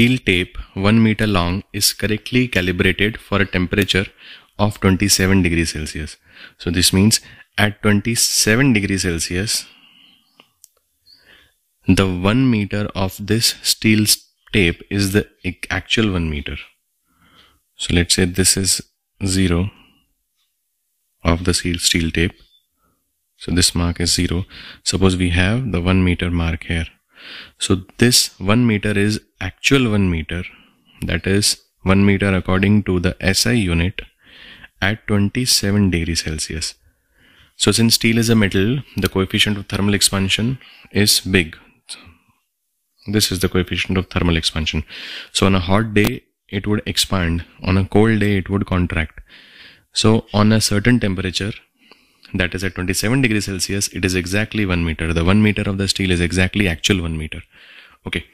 steel tape 1 meter long is correctly calibrated for a temperature of 27 degrees Celsius. So this means at 27 degrees Celsius, the 1 meter of this steel tape is the actual 1 meter. So let's say this is 0 of the steel steel tape. So this mark is 0. Suppose we have the 1 meter mark here. So this 1 meter is actual 1 meter. That is 1 meter according to the SI unit at 27 degrees Celsius. So since steel is a metal, the coefficient of thermal expansion is big. This is the coefficient of thermal expansion. So on a hot day, it would expand. On a cold day, it would contract. So on a certain temperature, that is at 27 degrees Celsius, it is exactly 1 meter. The 1 meter of the steel is exactly actual 1 meter. Okay.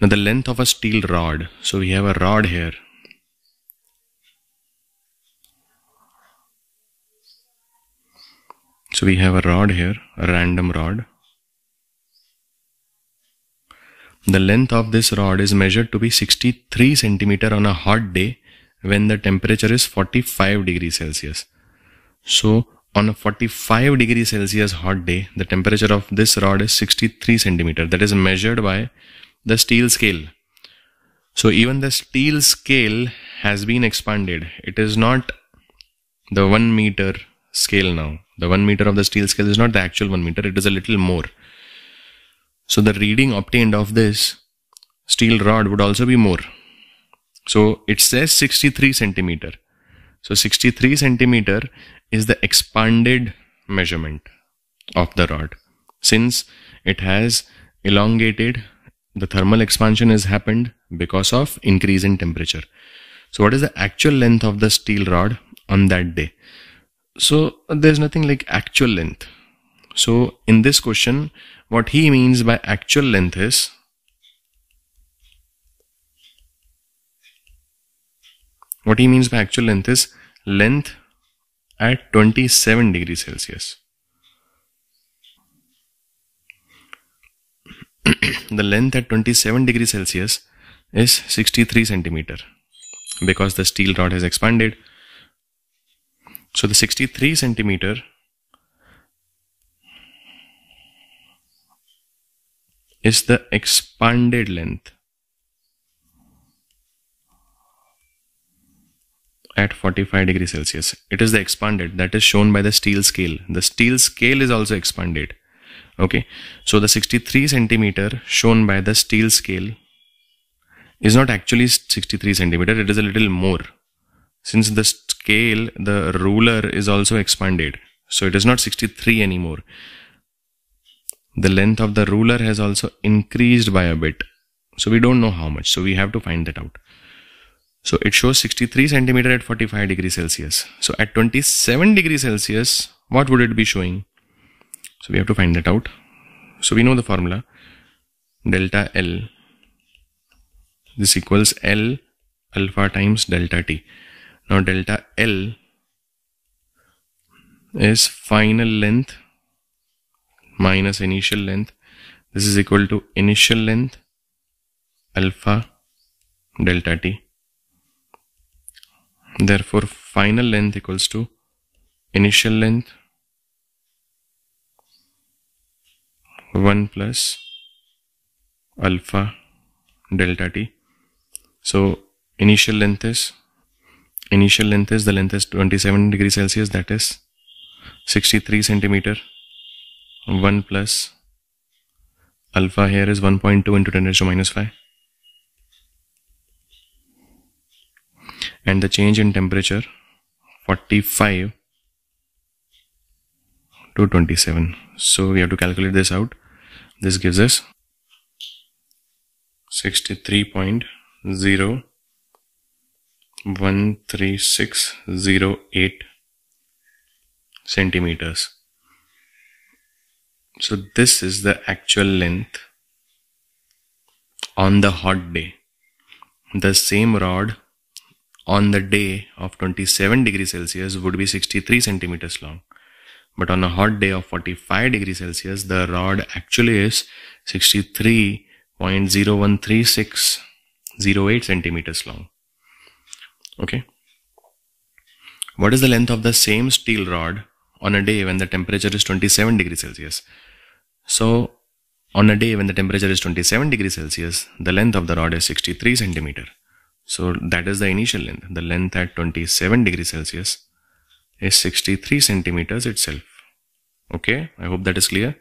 Now the length of a steel rod. So we have a rod here. So we have a rod here, a random rod. The length of this rod is measured to be 63 centimeter on a hot day when the temperature is 45 degrees Celsius. So on a 45 degree Celsius hot day, the temperature of this rod is 63 centimeter. That is measured by the steel scale. So even the steel scale has been expanded. It is not the one meter scale now. The one meter of the steel scale is not the actual one meter. It is a little more. So the reading obtained of this steel rod would also be more. So it says 63 centimeter. So 63 centimeter is the expanded measurement of the rod. Since it has elongated, the thermal expansion has happened because of increase in temperature. So what is the actual length of the steel rod on that day? So there's nothing like actual length. So in this question, what he means by actual length is what he means by actual length is length at 27 degrees Celsius. the length at 27 degrees Celsius is 63 centimeter because the steel rod has expanded. So the 63 centimeter is the expanded length at 45 degrees Celsius. It is the expanded that is shown by the steel scale. The steel scale is also expanded. Okay. So the 63 centimeter shown by the steel scale is not actually 63 centimeter. It is a little more. Since the scale, the ruler is also expanded. So it is not 63 anymore the length of the ruler has also increased by a bit. So we don't know how much. So we have to find that out. So it shows 63 centimeter at 45 degrees Celsius. So at 27 degrees Celsius, what would it be showing? So we have to find that out. So we know the formula delta L. This equals L alpha times delta T. Now delta L is final length minus initial length. This is equal to initial length alpha delta t. Therefore, final length equals to initial length 1 plus alpha delta t. So, initial length is initial length is the length is 27 degrees Celsius that is 63 centimeter 1 plus alpha here is 1.2 into 10 raised to minus 5 and the change in temperature 45 to 27 so we have to calculate this out. This gives us 63.013608 centimeters. So this is the actual length on the hot day. The same rod on the day of 27 degrees Celsius would be 63 centimeters long. But on a hot day of 45 degrees Celsius, the rod actually is 63.0136 0.08 centimeters long. Okay. What is the length of the same steel rod on a day when the temperature is 27 degrees Celsius? So on a day when the temperature is 27 degrees Celsius, the length of the rod is 63 centimeter. So that is the initial length. The length at 27 degrees Celsius is 63 centimeters itself. Okay, I hope that is clear.